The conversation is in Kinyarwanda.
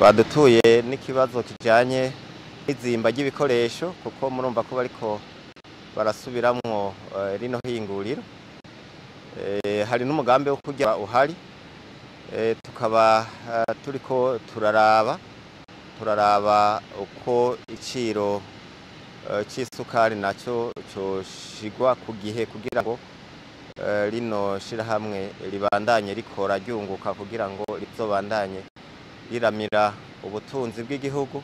badutuye n'ikibazo kijanye n'izimba ry'ibikoresho kuko murumva ko bariko barasubiramwo eh, rino hinguriro. Eh, hari n'umugambi wo kurya uhari. Eh, tukaba turiko turaraba turaraba uko iciro c'isukari naco coshigwa ku gihe kugira ngo rino shirahamwe ribandanye rikora ryunguka kugira ngo rizobandanye. Riramira ubutunzi bw'igihugu